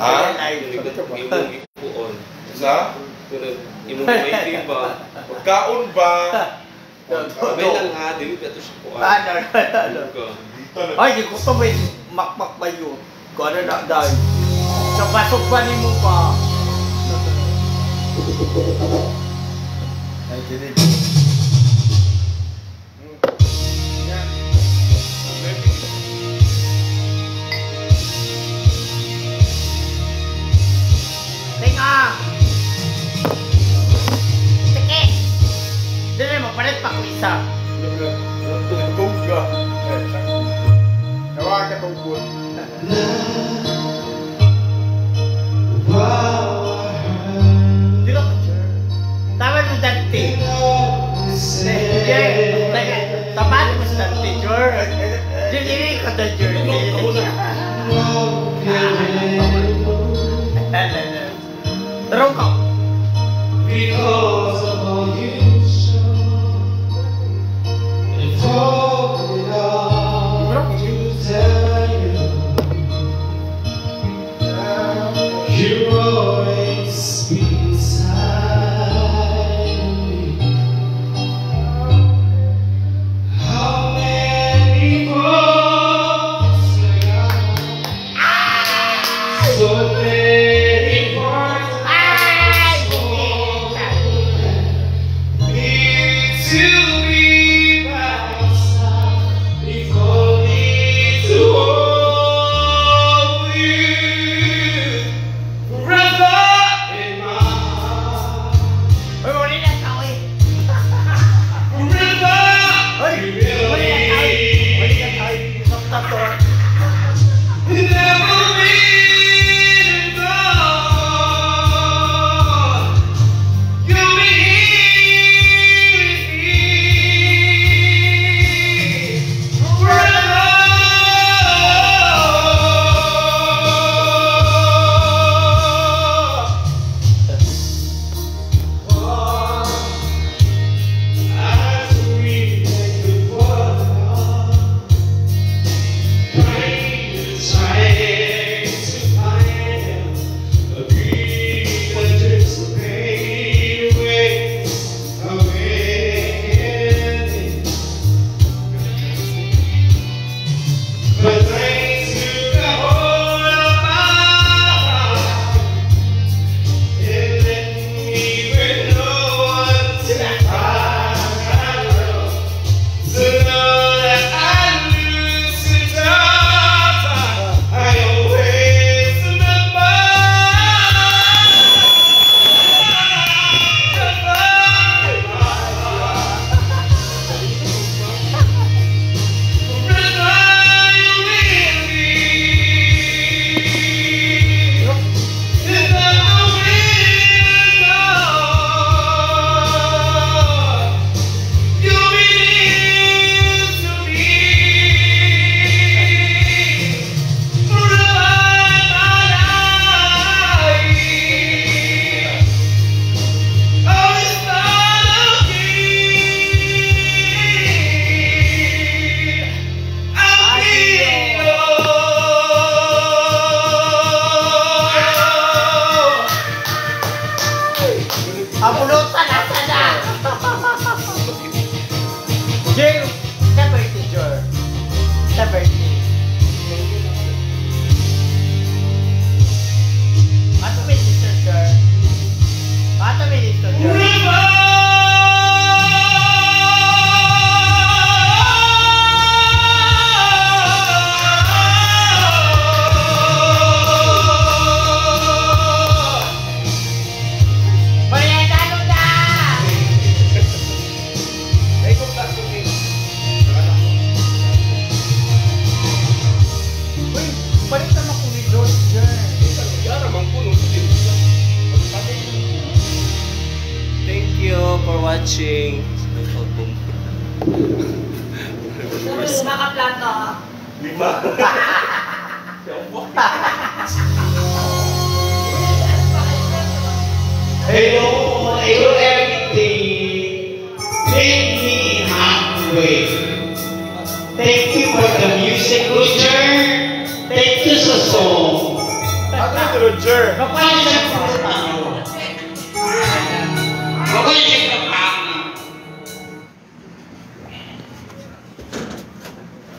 Ha? Imong ipuon. Sa? Imong maitim ba? Pagkaon ba? Kamay lang ha, dili pa ito siya kuan. Ah, no. Ay, di ko ito may makmak ba yun. Kung ano na dahil. Sa pasok ba ni mo pa? Ay, dili. Ah. Sige. Dili mo palit pa ko isa. Tungga. Nawag ka tungkol. Dilo. Tawag mo dante. Sige. Tapat mo sa dante, Jor. Ka dante, Jor. Rongkok. Because of all you show,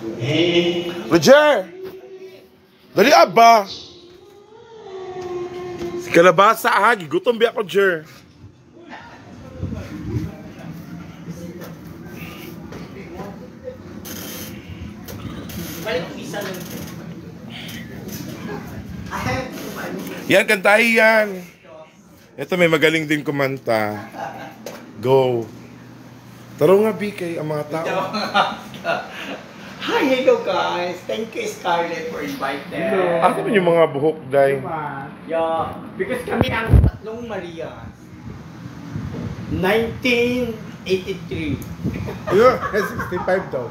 Roger! Dali aba! Si Kalabasa ha, gigutom biya ko, Roger. Balik ko isa lang. Yan, kantahi yan. Ito may magaling din kumanta. Go. Taro nga, BK, ang mga tao. Hi, hello guys. Thank you Scarlett for inviting. Asa man yung mga buhok, Day? Yeah, because kami ang tatlong Maria. 1983. Yeah, 65 daw.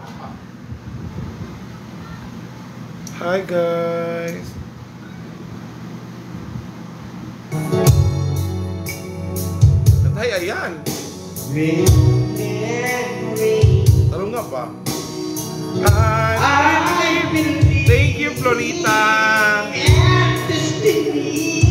Hi, guys. Kantahi, ayan. Taro nga ba? Hi. Thank you, Florita. Know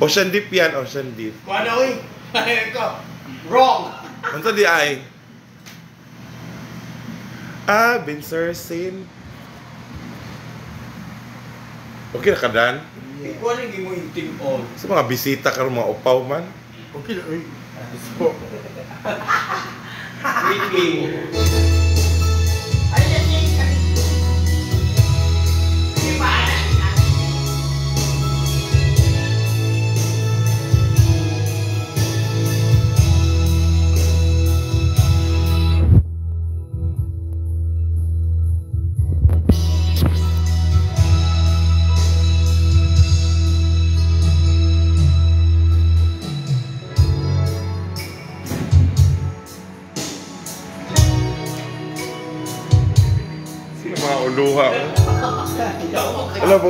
Ocean Deep yan, Ocean Deep. Kung ano eh? Ito. Wrong. Ano di ay? Ah, been searching. Okay na ka, Dan? Hindi ko alam mo yung team on. Sa mga bisita ka mga upaw man. Okay na eh. So. Weekly. Ay,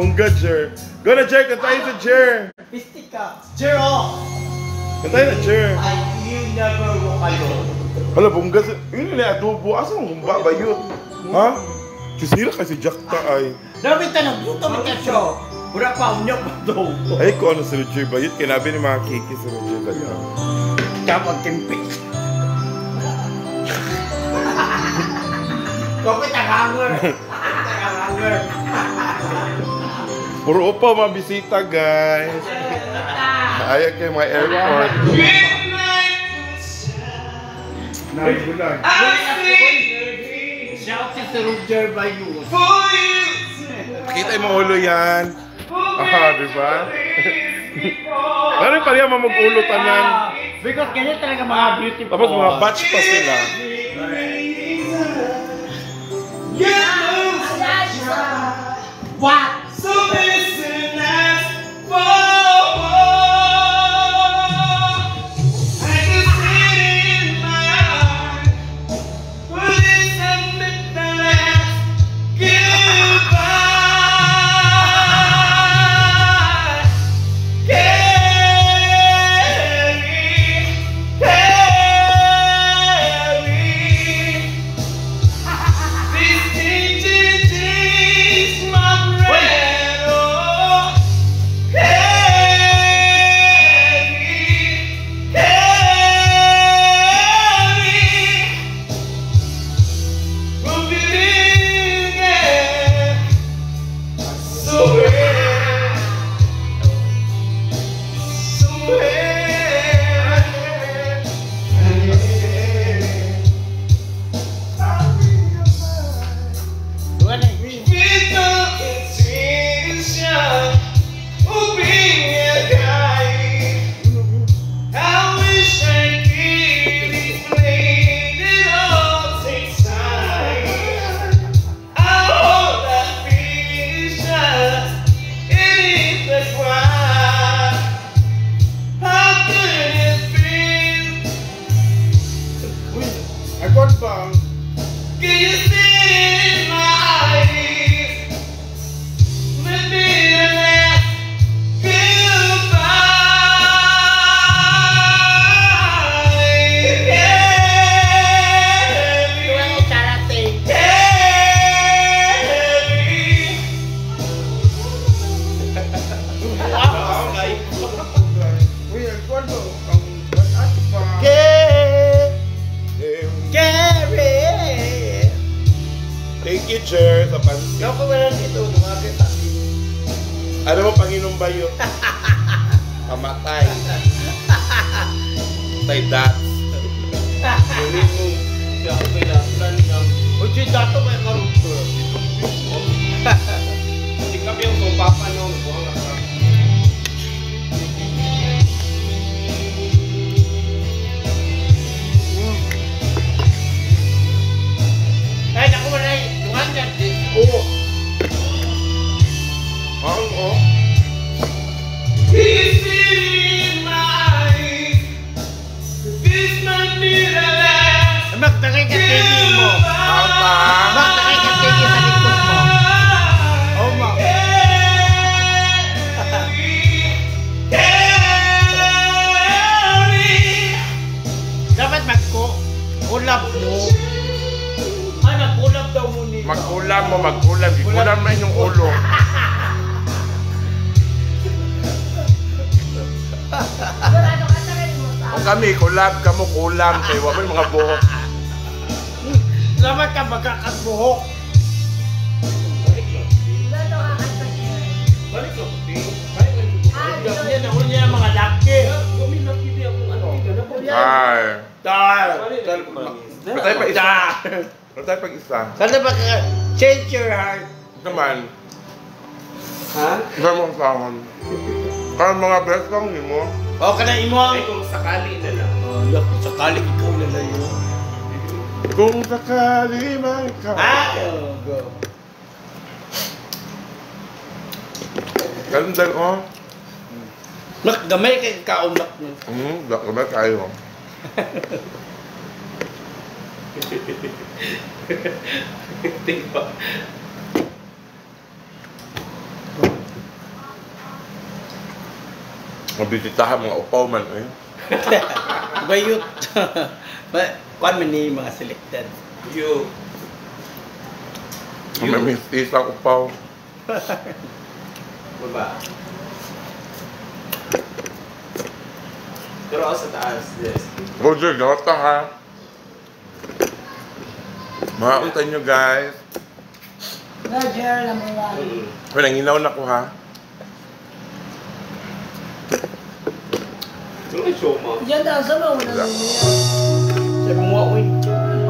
bongga, Jer. Go na, Jer. Kantayin sa Jer. Pistik ka. Zero. Kantayin na, Jer. I you never walk alone. Wala, bongga. sa- Yun nila, adobo. Asa mong humba ba yun? Ha? Sisira kasi Jack ta ay. Dami na, buto mo ka siya. Wala pa, unyo pa daw. Ay, kung ano si Roger ba yun? Kinabi ni mga kiki si Roger ba yun? Dapat timpik. Kapit ang hanger. Hanger. Puro upa mga bisita, guys. Ayak kayo mga airport. Nagbulan. Shout to Roger. Kita yung ulo yan. Ah, di ba? Ano pa rin mga mag-ulo tanan? Because ganyan talaga mga beautiful. Tapos mga batch pa sila. quatro. Ano. Dar. Balik lang. Patay pa isa. Patay pa isa. Sana ba ka change your heart? Naman, Ha? isa mong sahon. Kaya mga best lang ni mo. O ka na imo Ay, kung sakali na lang. Oh, yak, sakaling ikaw na lang yun. Kung sakali man ikaw. Ah! Oh, go. Ganda oh. Nak, gamay kay kaunak mo. Hmm, dako ba kayo? Tingpa. Mabisitahan mga upaw man eh. Bayot. ba, kuan man ni mga selected. You. May miss isang upaw. Baba. Pero ako sa taas, yes. Roger, nota ha. Makauntan nyo guys. Roger. Mm. May nanginaw na ko ha. Ano kay Shoma? Diyan daw, sa mga wala Wala. Sabi mo, uy.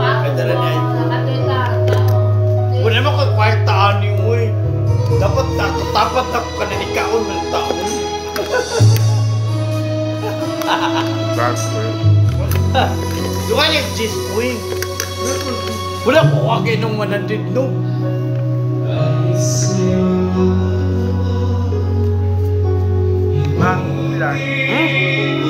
Ay, dala niya. Wala naman ko kwarta ni uy. Dapat dapat dapat ako ka na ikaon ng taon. That's it. Duka niya Jis uy. Wala ko kagay nung 100 no. Mang ilan? Dito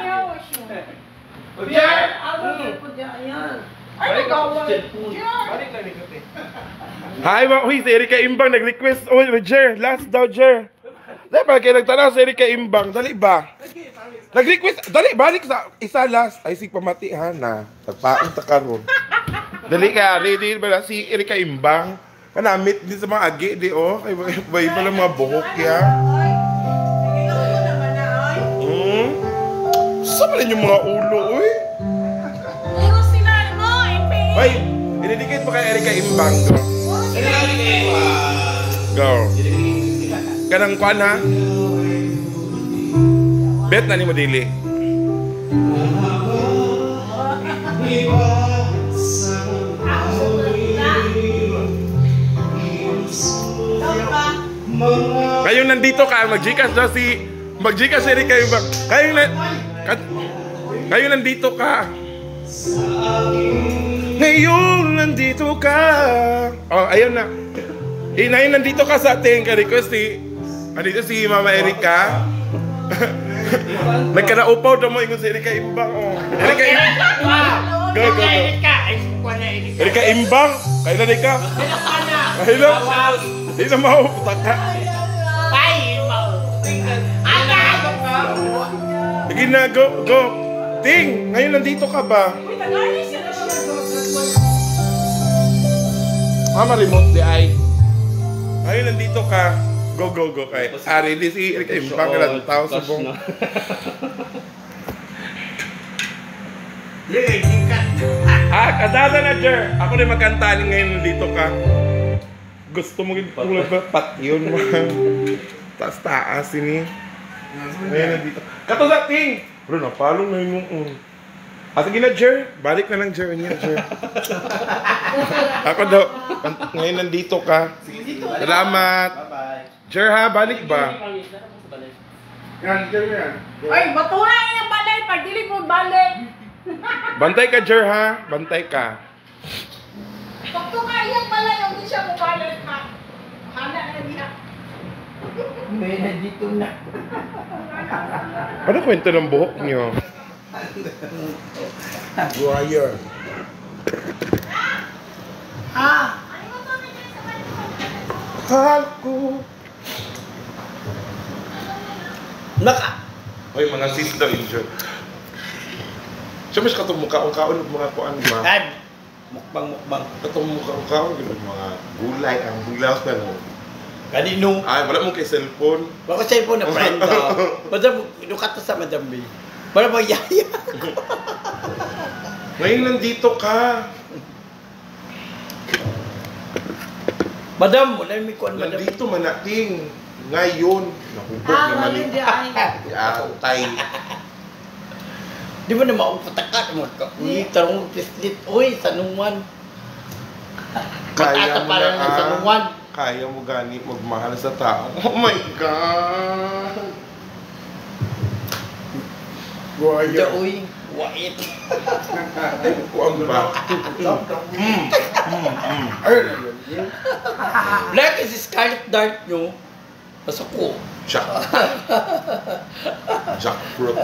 yawa siya. Yan, awal ko dyan, ayan. Ay, nagawa. Yan. Hi, ma. Uy, si Erika Imbang nag-request. Uy, Jer, last daw, Jer. Dali ba kayo nagtanaw sa Erika Imbang? Dali ba? Nag-request. Dali, balik sa isa last. Ay, si pamatihan na. Nagpaon ta karon. Dali ka, ready ba si Erika Imbang? Kanamit din sa mga agi, di oh. Kay bay pala mga buhok ya. Hmm? Saan pala yung mga ulo, uy? Puro sila, mo, ipi. Ay, dinidikit mo kay Erika Imbang, go. Go. Kanang kwan ha? Bet na ni mo dili. Kayo nandito ka, mag-gcash na si... Mag-gcash si Erika Imbang. Kayo na... Ka- kayo nandito ka. Ngayon nandito ka. Oh, ayun na. Eh, ngayon nandito ka sa ating request si... Andito si Mama Erika. Nagkaraupaw daw mo ingon si Erika Imbang. Oh. Erika Imbang. Go, go, go. Erika Imbang. Kailan na ka? Kailan? Hindi na mauputa ka. Sige na, go, go. Ting, ngayon nandito ka ba? Mama remote di ay. Ngayon nandito ka. Go, go, go kay. Ari, di si Erika Imbang ka lang tao sa bong. Ah, kadada na, Jer. Ako rin magkantanin ngayon nandito ka. Gusto mo yung tulad ba? Pat yun mo. Taas taas ini. Ngayon nandito. Kato sa ting! Bro, napalong na yung um. Ah, sige na, Jer. Balik na lang, Jer. Ano yan, Jer? Ako daw. Ngayon nandito ka. Salamat. Jer ha, balik ba? Yan, Jer yan. Ay, batuhan yung balay. Pag dili ko balay. Bantay ka, Jer ha. Bantay ka. Pag tumayang balay, hindi siya mo balay ka. Hala na niya. Ano kwento ng buhok niyo? Wire. Ah, Mahal ko. Naka. Hoy, mga sis daw Siyempre, katong mukha ang kaon ng mga kuan ma. Ad. Mukbang mukbang. Katong mukha ang kaon ng mga gulay ang gulay ka no. Kanino? Ay, wala mo kay cellphone. Baka cellphone na friend daw. Madam, lukat sa Madam B. Para mo yaya. Ngayon nandito ka. Madam, wala may kuan madam. Nandito manating. Ngayon. Nakubok ah, naman ngayon ni di ay. Atay. Di ba na maupatakat mo ka? Uy, tarong pislit. Uy, sanuman. Kaya mo na ng ah. sanuman. Kaya mo gani magmahal sa tao. Oh my God. Da, Wire. uy, wait. Kuang ba? Black is scarlet dart nyo. Pasok ko. Jack. Jackfruit.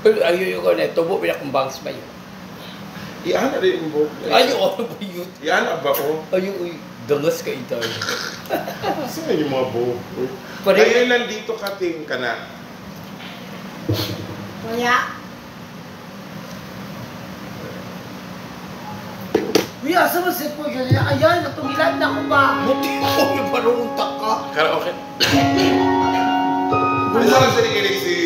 Pero ayaw ko na, tubo pinakambangs ba yun? Iana rin yung buhok. Ayaw, ano ba yun? Iana ba ko? Ayaw, uy, dangas ka ito. Saan yung mga buhok? Pare- Kaya nandito ka ting ka na. Kaya. Uy, asa mo si po dyan? Ayan, natugilan na ko ba? Buti mo, nabarunta ka. Karaoke. Ano sa kasi ni si...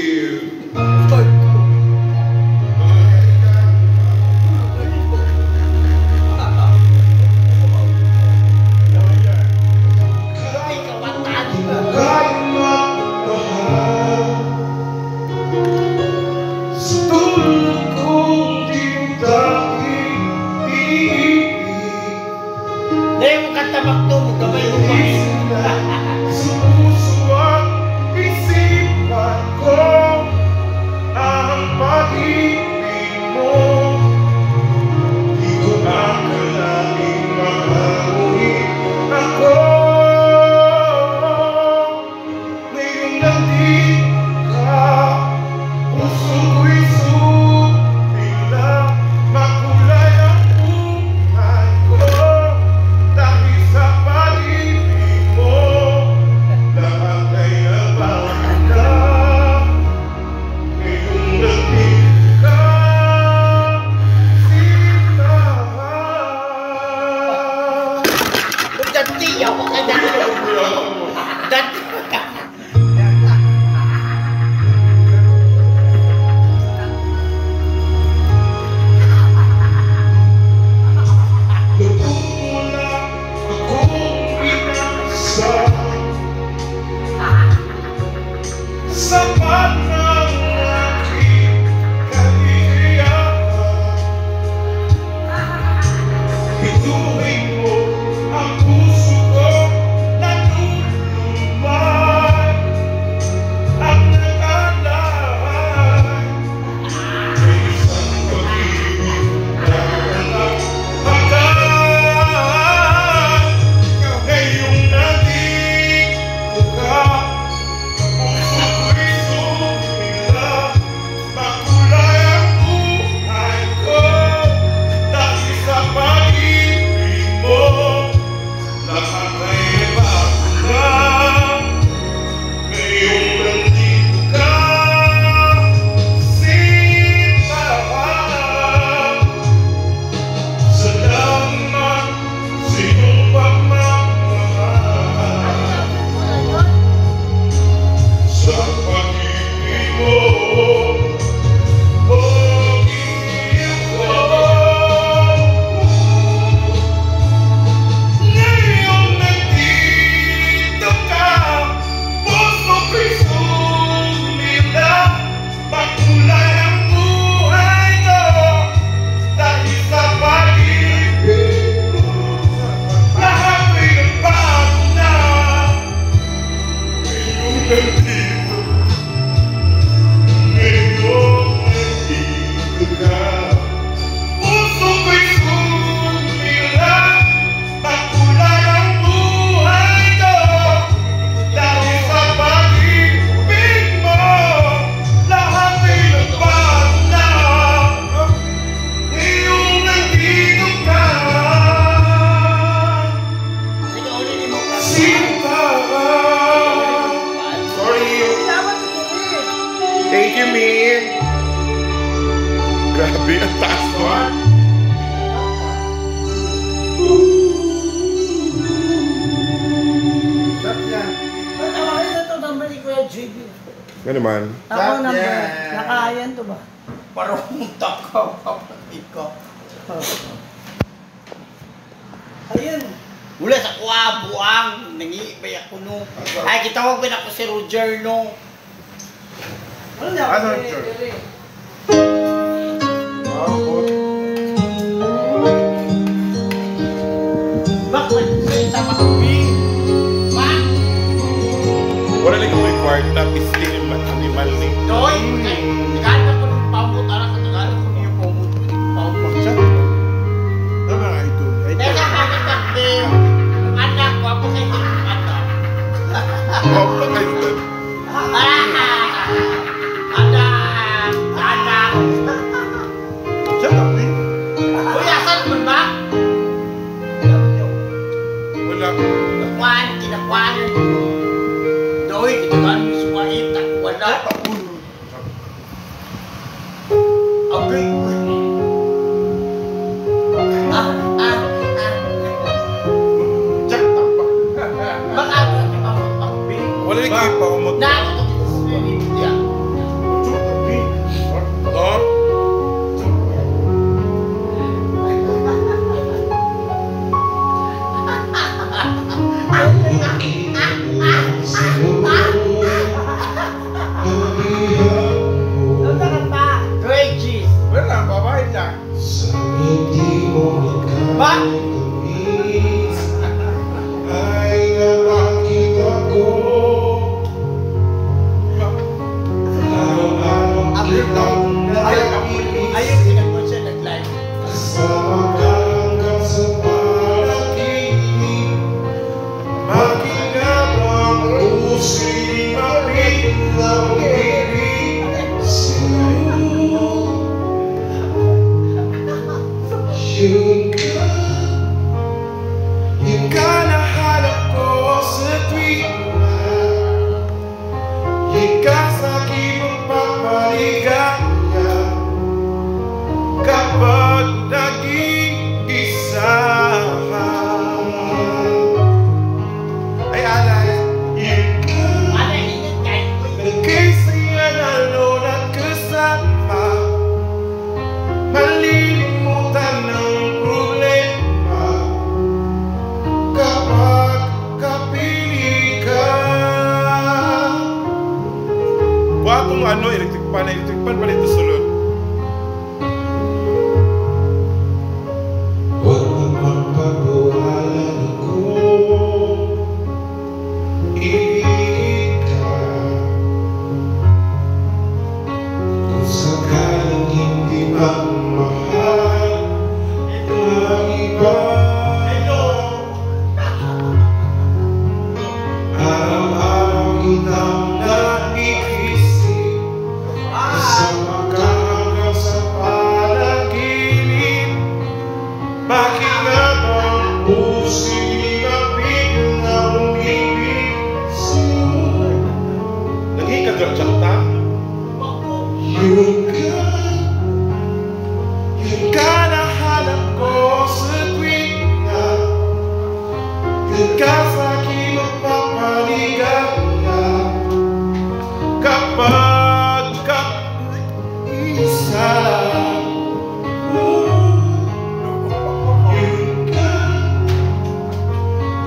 Wala lang yung kwarta, pisting yung animal ni. Doy?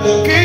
¿Qué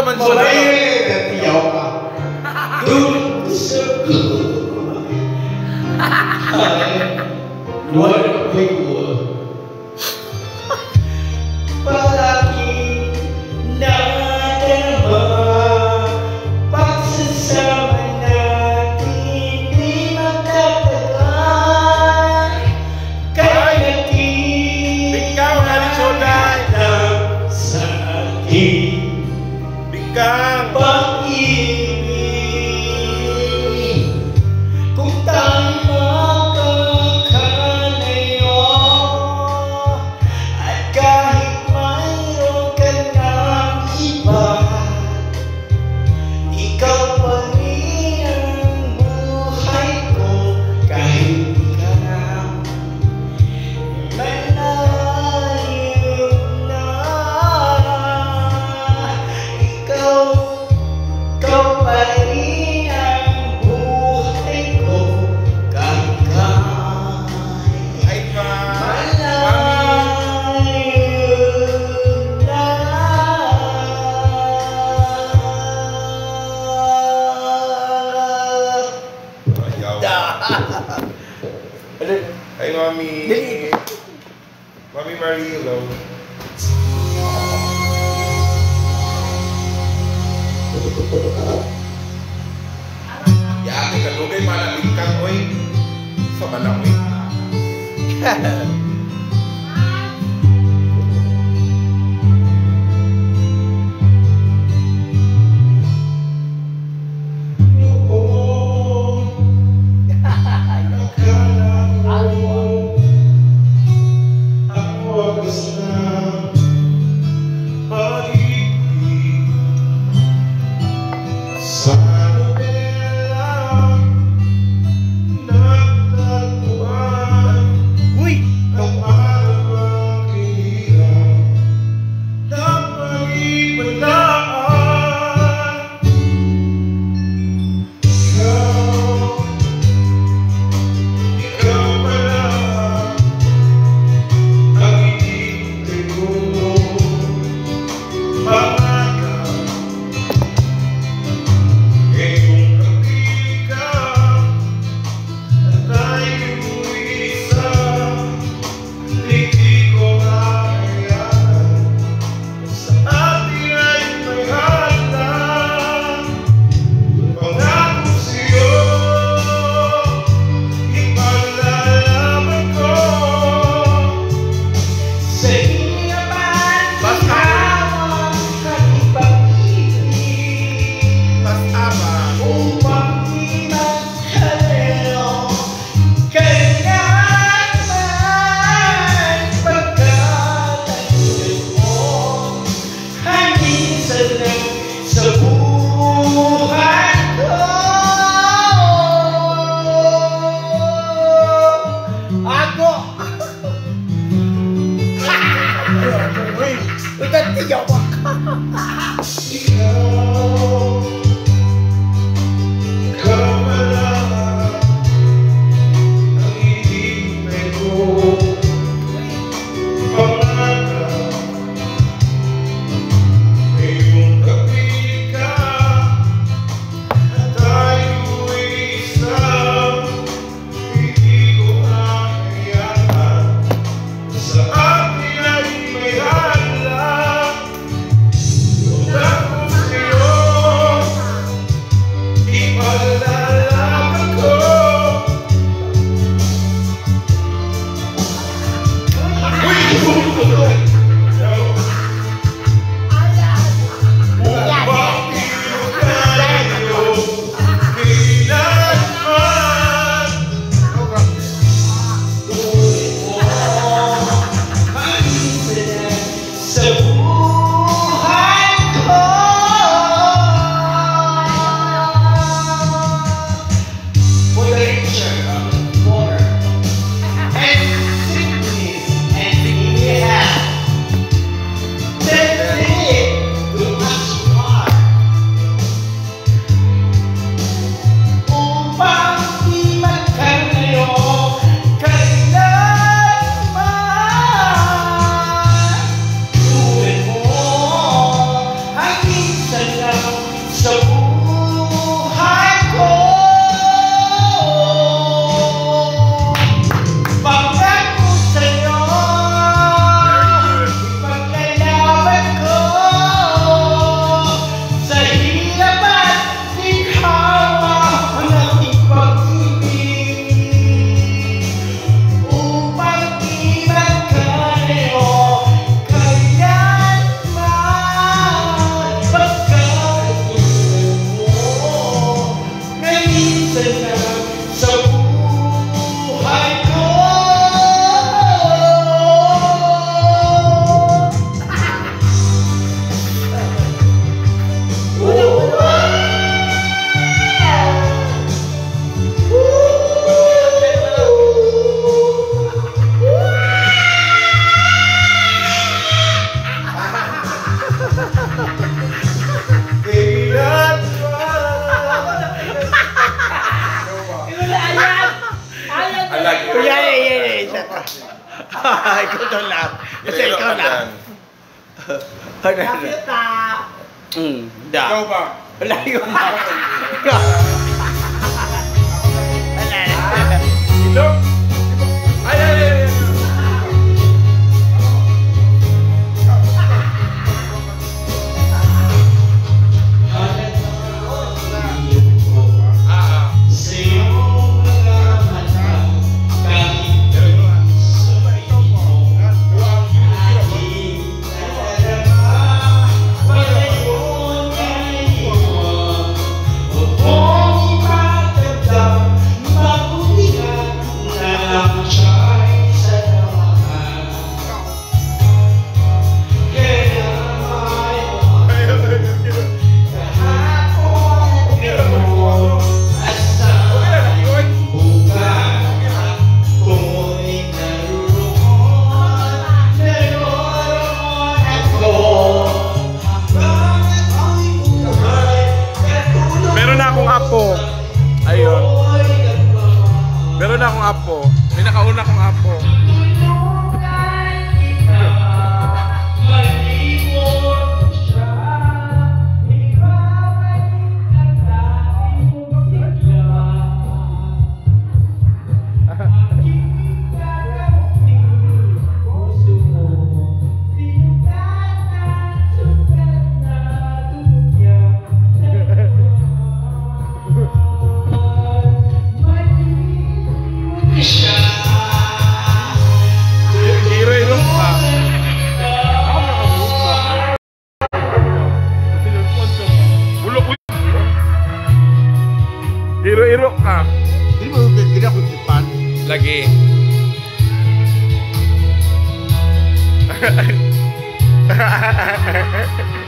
Asa man siya? Hmm, da. Ikaw ba? Wala yun. Hiro hiro ka. Hindi mo gina ko sipan. Lagi.